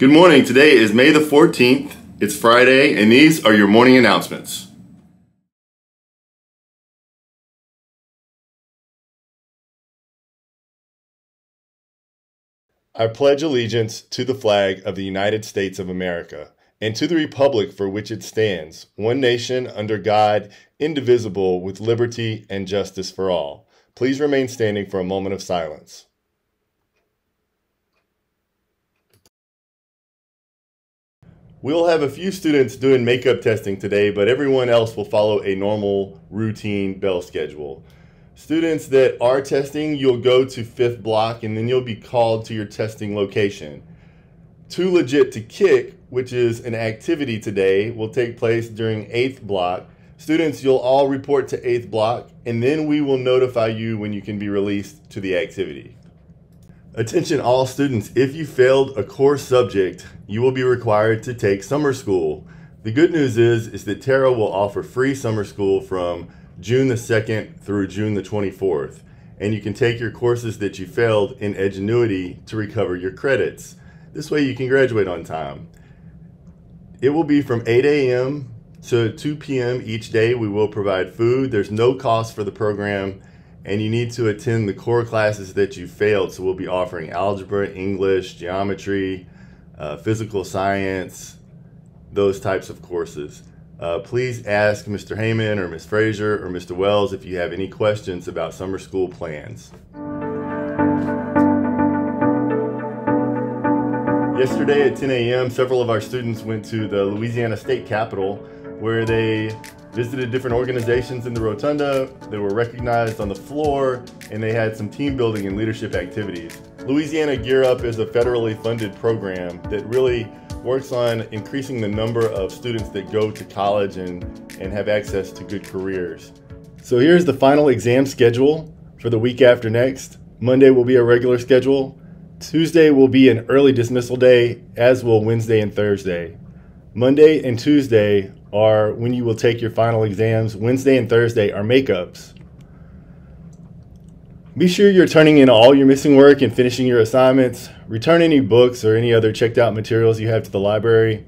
Good morning. Today is May the 14th. It's Friday, and these are your morning announcements. I pledge allegiance to the flag of the United States of America and to the republic for which it stands, one nation under God, indivisible, with liberty and justice for all. Please remain standing for a moment of silence. We'll have a few students doing makeup testing today, but everyone else will follow a normal routine bell schedule. Students that are testing, you'll go to fifth block and then you'll be called to your testing location. Too Legit to Kick, which is an activity today, will take place during eighth block. Students, you'll all report to eighth block and then we will notify you when you can be released to the activity. Attention all students, if you failed a core subject, you will be required to take summer school. The good news is, is that Tara will offer free summer school from June the 2nd through June the 24th. And you can take your courses that you failed in Edgenuity to recover your credits. This way you can graduate on time. It will be from 8 a.m. to 2 p.m. each day. We will provide food. There's no cost for the program and you need to attend the core classes that you failed. So we'll be offering algebra, English, geometry, uh, physical science, those types of courses. Uh, please ask Mr. Hayman or Ms. Frazier or Mr. Wells if you have any questions about summer school plans. Yesterday at 10 a.m., several of our students went to the Louisiana State Capitol where they visited different organizations in the rotunda. They were recognized on the floor and they had some team building and leadership activities. Louisiana Gear Up is a federally funded program that really works on increasing the number of students that go to college and, and have access to good careers. So here's the final exam schedule for the week after next. Monday will be a regular schedule. Tuesday will be an early dismissal day, as will Wednesday and Thursday. Monday and Tuesday are when you will take your final exams. Wednesday and Thursday are makeups. Be sure you're turning in all your missing work and finishing your assignments. Return any books or any other checked out materials you have to the library.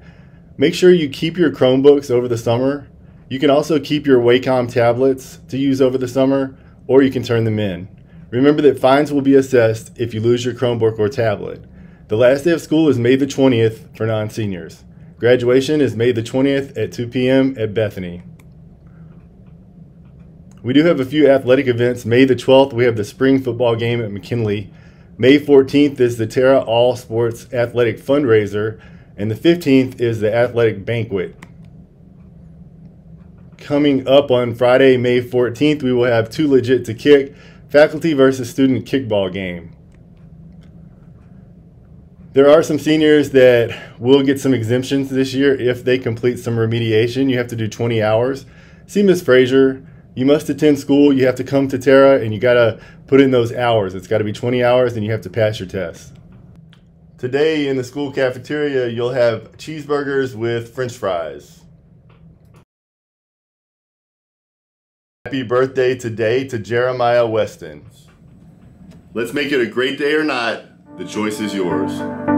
Make sure you keep your Chromebooks over the summer. You can also keep your Wacom tablets to use over the summer, or you can turn them in. Remember that fines will be assessed if you lose your Chromebook or tablet. The last day of school is May the 20th for non seniors. Graduation is May the 20th at 2 p.m. at Bethany. We do have a few athletic events. May the 12th, we have the spring football game at McKinley. May 14th is the Tara All Sports Athletic Fundraiser, and the 15th is the athletic banquet. Coming up on Friday, May 14th, we will have Too Legit to Kick, faculty versus student kickball game. There are some seniors that will get some exemptions this year if they complete some remediation. You have to do 20 hours. See Ms. Frazier. You must attend school. You have to come to Tara and you got to put in those hours. It's got to be 20 hours and you have to pass your test. Today in the school cafeteria, you'll have cheeseburgers with french fries. Happy birthday today to Jeremiah Weston. Let's make it a great day or not. The choice is yours.